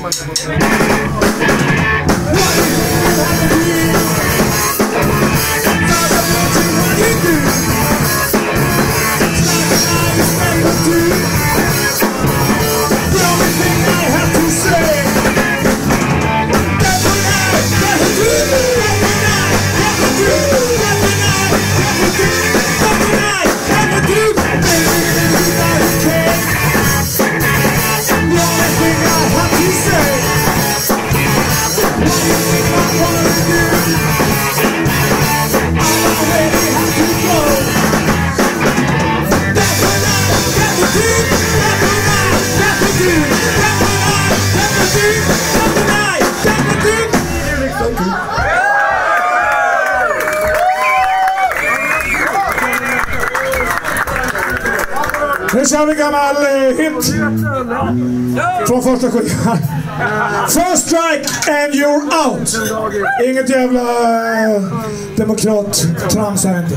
my number. Nu kör vi en gammal eh, hit från första skivan. First strike and you're out. Inget jävla eh, demokrat-trams här inte.